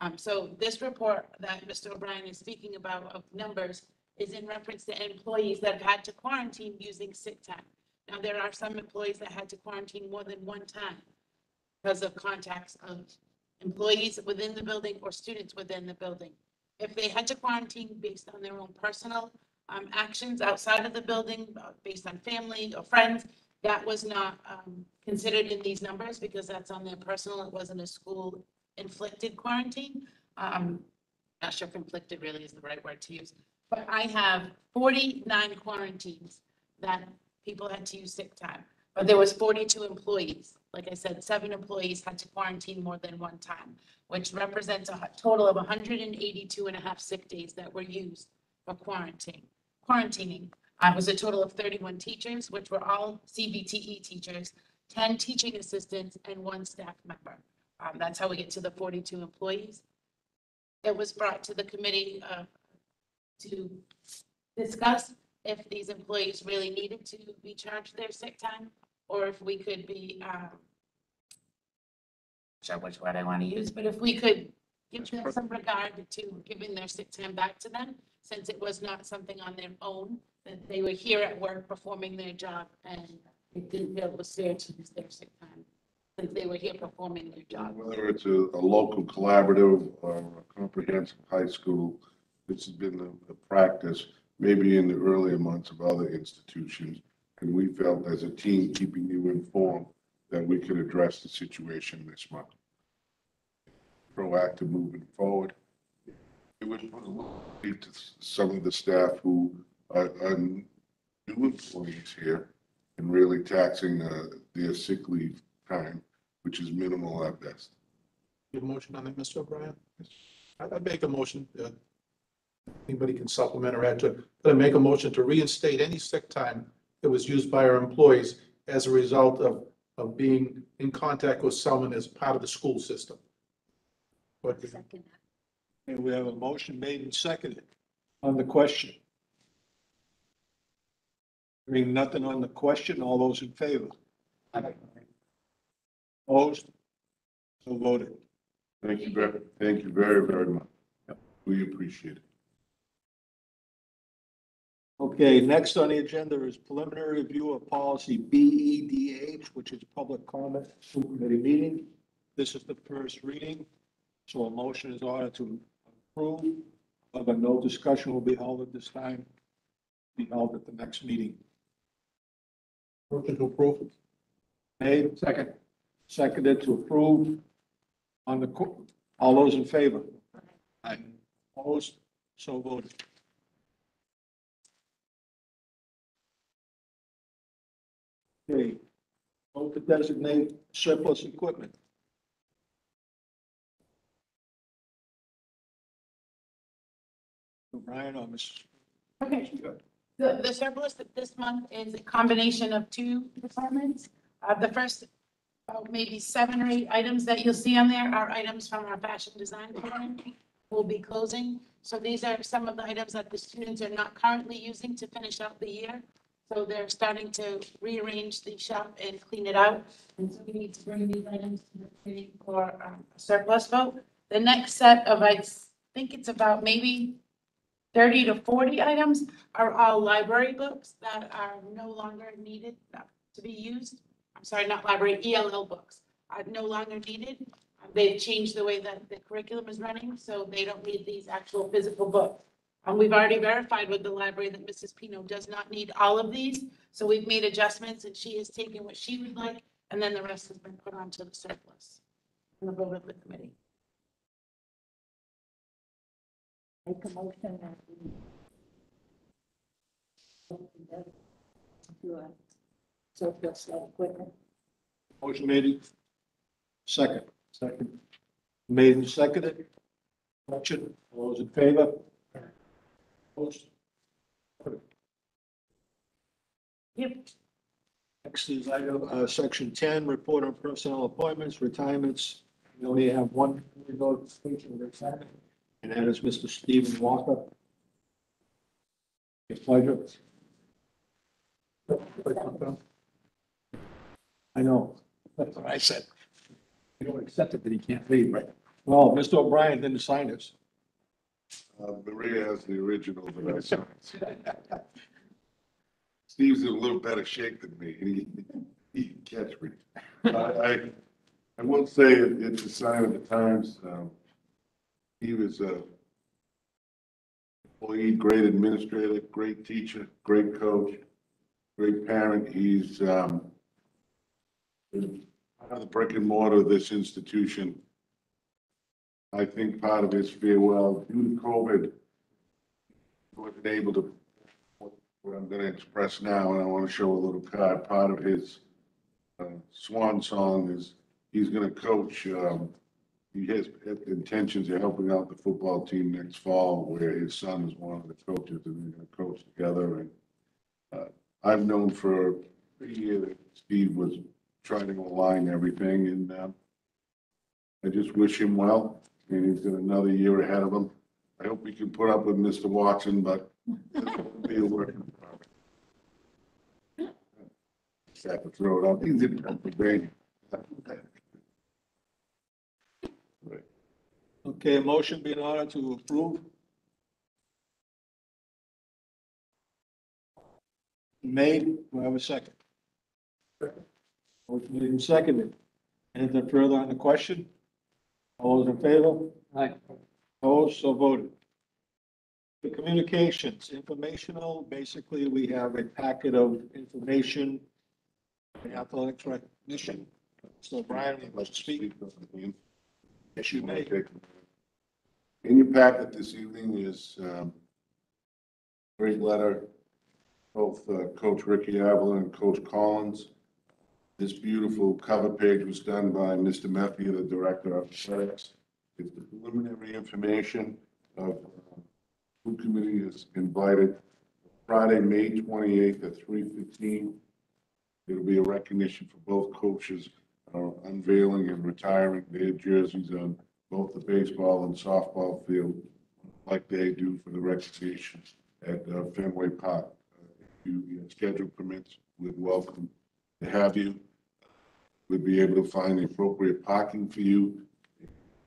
Um, so this report that Mr. O'Brien is speaking about of numbers is in reference to employees that have had to quarantine using sick time. Now, there are some employees that had to quarantine more than one time because of contacts of employees within the building or students within the building. If they had to quarantine based on their own personal, um, actions outside of the building, uh, based on family or friends, that was not, um, considered in these numbers because that's on their personal, it wasn't a school inflicted quarantine. Um, not sure if inflicted really is the right word to use, but I have forty-nine quarantines that people had to use sick time. But there was forty-two employees. Like I said, seven employees had to quarantine more than one time, which represents a total of 182 and a half sick days that were used for quarantine, quarantining. I was a total of thirty-one teachers, which were all CVTE teachers, ten teaching assistants, and one staff member. Um, that's how we get to the forty-two employees. It was brought to the committee, uh, to discuss if these employees really needed to be charged their sick time, or if we could be, um, sure which word I want to use, but if we could give them some regard to giving their sick time back to them, since it was not something on their own, that they were here at work performing their job, and it didn't feel it was to use their sick time, since they were here performing their job. Whether it's a, a local collaborative or a comprehensive high school, this has been the, the practice, maybe in the earlier months of other institutions. And we felt as a team, keeping you informed, that we could address the situation this month. Proactive moving forward. It would to some of the staff who are, are new employees here and really taxing, uh, their sick leave time, which is minimal at best. Your motion on that, Mr. O'Brien? I- I'd make a motion, uh, anybody can supplement or add to it, but I make a motion to reinstate any sick time that was used by our employees as a result of, of being in contact with someone as part of the school system. What, Second. And we have a motion made and seconded on the question. Hearing nothing on the question, all those in favor? Opposed? So voted. Thank you very, thank you very, very much. We appreciate it. Okay, next on the agenda is preliminary review of policy B E D H, which is public comment, committee meeting. This is the first reading, so a motion is ordered to approve, but no discussion will be held at this time, be held at the next meeting. Motion to approve. Made. Second. Seconded to approve. On the, co- all those in favor? Aye. Opposed? So voted. Okay. Vote to designate surplus equipment. Brian or Ms. Okay. The, the surplus this month is a combination of two departments. Uh, the first, uh, maybe seven or eight items that you'll see on there are items from our fashion design program. We'll be closing. So these are some of the items that the students are not currently using to finish out the year. So they're starting to rearrange the shop and clean it out. And so we need to bring these items to the committee for um, a surplus vote. The next set of, I think it's about maybe thirty to forty items are all library books that are no longer needed to be used. I'm sorry, not library, ELL books are no longer needed. Uh, They've changed the way that the curriculum is running, so they don't need these actual physical books. And we've already verified with the library that Mrs. Pino does not need all of these. So we've made adjustments and she has taken what she would like, and then the rest has been put onto the surplus. And the vote of the committee. Make a motion that we. Do a surplus of equipment. Motion made. Second. Second. Made and seconded. Question, all those in favor? Opposed? Yep. Next is item, uh, section ten, report on personnel appointments, retirements. We only have one notification of retirement, and that is Mr. Stephen Walker. Your pleasure. I know, that's what I said. You don't accept it, that he can't leave, right? Well, Mr. O'Brien didn't sign this. Uh, Maria has the original that I signed. Steve's in a little better shape than me. He, he can catch me. I, I, I will say it- it's a sign of the times. Um, He was a employee, great administrator, great teacher, great coach, great parent. He's, um, part of the brick and mortar of this institution. I think part of his farewell due to COVID, wasn't able to, what I'm gonna express now, and I want to show a little card, part of his uh, swan song is, he's gonna coach, um, he has intentions of helping out the football team next fall, where his son is one of the coaches, and they're gonna coach together, and uh, I've known for a year that Steve was trying to align everything, and um, I just wish him well and he's got another year ahead of him. I hope he can put up with Mr. Watson, but it'll be a work in progress. Just have to throw it out, he's in Pennsylvania. Right. Okay, motion being ordered to approve. Made, do I have a second? Motion made and seconded. Anything further on the question? All those in favor? Aye. Opposed, so voted. The communications, informational, basically, we have a packet of information. The athletics recognition. So Brian, you must speak. Yes, you may. In your packet this evening is, um, great letter, both uh, Coach Ricky Avalon and Coach Collins. This beautiful cover page was done by Mr. Meppi, the Director of Athletics. It's the preliminary information of, uh, who committee is invited Friday, May twenty-eighth at three fifteen. It'll be a recognition for both coaches, uh, unveiling and retiring their jerseys on both the baseball and softball field, like they do for the recreation at uh, Fenway Park. Uh, If you, your schedule permits, we'd welcome to have you. We'd be able to find the appropriate parking for you.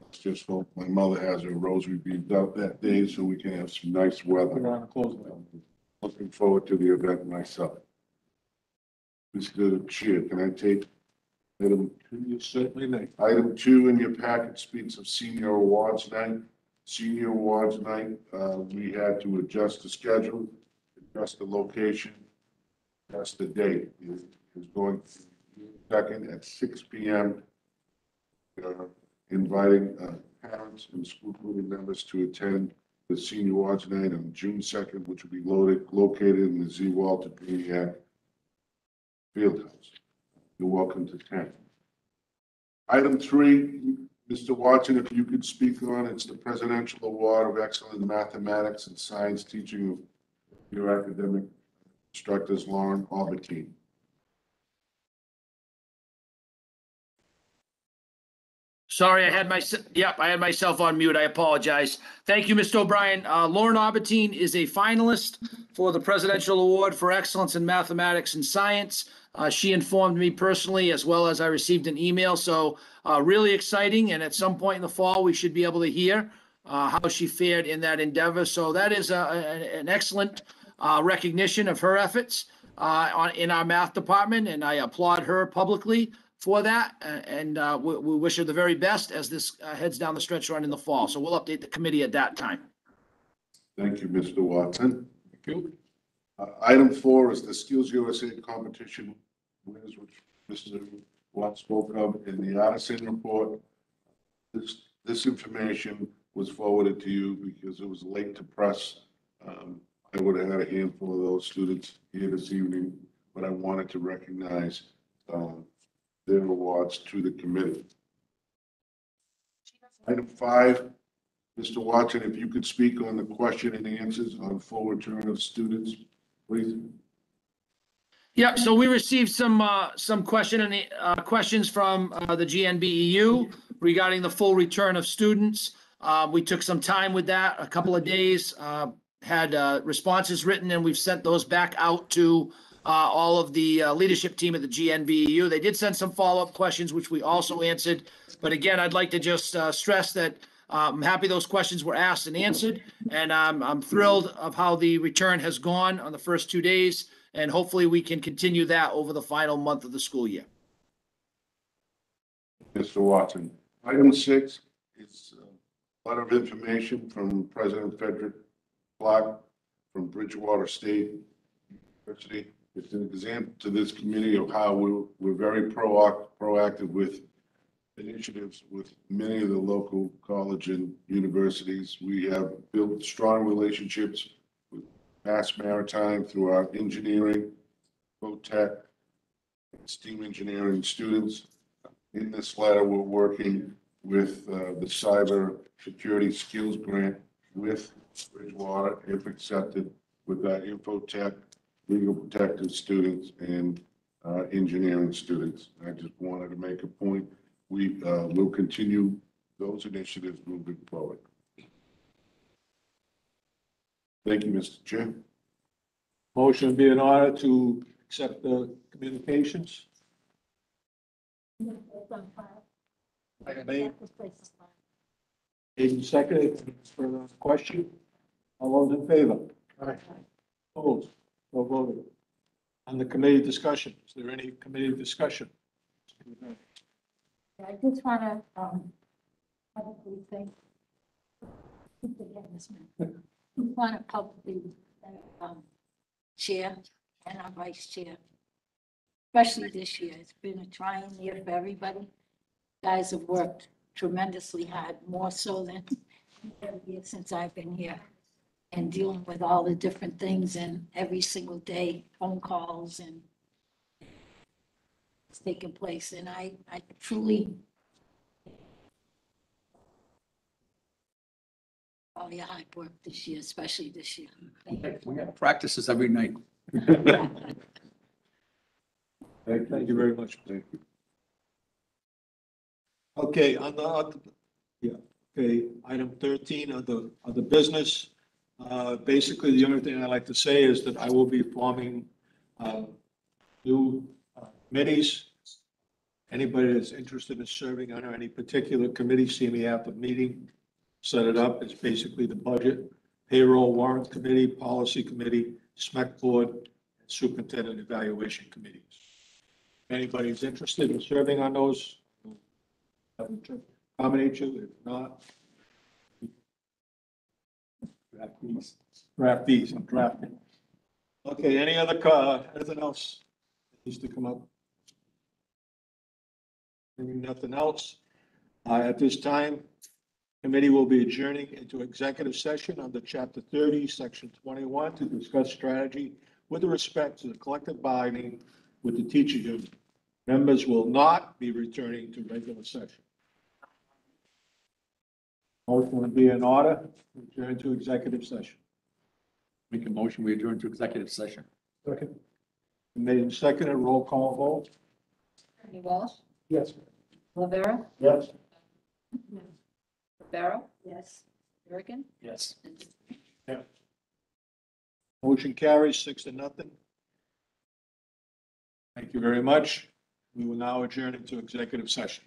Let's just hope my mother has her rosary beads out that day so we can have some nice weather. on a close one. Looking forward to the event myself. Mr. Chair, can I take Item You certainly may. Item two in your packet speaks of senior awards night. Senior awards night, uh, we had to adjust the schedule, adjust the location, adjust the date. It is going second at six P M. Uh, Inviting, uh, parents and school committee members to attend the senior awards night on June second, which will be loaded, located in the Z Walter Greeniac Fieldhouse. You're welcome to attend. Item three, Mr. Watson, if you could speak on, it's the Presidential Award of Excellence in Mathematics and Science Teaching of your academic instructors, Lauren Albertine. Sorry, I had my, yep, I had myself on mute. I apologize. Thank you, Mr. O'Brien. Uh, Lauren Albertine is a finalist for the Presidential Award for Excellence in Mathematics and Science. Uh, she informed me personally as well as I received an email, so uh, really exciting. And at some point in the fall, we should be able to hear uh, how she fared in that endeavor. So that is a, a- an excellent uh, recognition of her efforts uh, on, in our math department, and I applaud her publicly for that. a- And uh, we, we wish her the very best as this uh, heads down the stretch run in the fall. So we'll update the committee at that time. Thank you, Mr. Watson. Thank you. Uh, Item four is the Skills USA competition winners, which Mr. Watt spoke of in the Addison report. This, this information was forwarded to you because it was late to press. Um, I would have had a handful of those students here this evening, but I wanted to recognize um, their awards to the committee. Item five, Mr. Watson, if you could speak on the question and answers on full return of students, please. Yeah, so we received some, uh, some question and, uh, questions from, uh, the GNBEU regarding the full return of students. Uh, we took some time with that, a couple of days, uh, had, uh, responses written and we've sent those back out to, all of the, uh, leadership team at the GNBEU. They did send some follow-up questions, which we also answered. But again, I'd like to just, uh, stress that, uh, I'm happy those questions were asked and answered. And I'm, I'm thrilled of how the return has gone on the first two days. And hopefully we can continue that over the final month of the school year. Mr. Watson. Item six is a letter of information from President Frederick Clark from Bridgewater State University. It's an example to this committee of how we're, we're very proac- proactive with initiatives with many of the local college and universities. We have built strong relationships with Mass Maritime through our engineering, tech, STEAM engineering students. In this letter, we're working with uh, the cyber security skills grant with Bridgewater, if accepted, with our infotech, legal protective students and uh, engineering students. I just wanted to make a point. We uh, will continue those initiatives moving forward. Thank you, Mr. Chair. Motion be in order to accept the communications. Made. Made and seconded. Further question? All those in favor? Aye. Opposed? So voted. On the committee discussion, is there any committee discussion? I just want to, um, publicly thank. keep forgetting this man. We want to publicly, thank, um, chair and our vice chair. Especially this year. It's been a trying year for everybody. Guys have worked tremendously hard, more so than every year since I've been here. And dealing with all the different things and every single day, phone calls and it's taking place. And I, I truly all your hard work this year, especially this year. Thank you. We have practices every night. Thank you very much. Thank you. Okay, on the, on the- yeah, okay, item thirteen of the, of the business. Uh, basically, the only thing I'd like to say is that I will be forming, uh, new uh, committees. Anybody that's interested in serving on any particular committee, see me after the meeting, set it up. It's basically the budget, payroll warrant committee, policy committee, SMEC board, and superintendent evaluation committees. anybody's interested in serving on those, accommodate you, if not, Draft these. I'm drafting. Okay, any other, anything else that needs to come up? Nothing else. Uh, at this time, committee will be adjourning into executive session under chapter thirty, section twenty-one to discuss strategy with respect to the collective bargaining with the teacher union. Members will not be returning to regular session. Motion will be in order, adjourn to executive session. Make a motion, we adjourn to executive session. Second. Made and seconded, roll call vote. Attorney Walsh, Yes. Rivera, Yes. Rivera, Yes. Durgan, Yes. and Motion carries six to nothing. Thank you very much. We will now adjourn into executive session.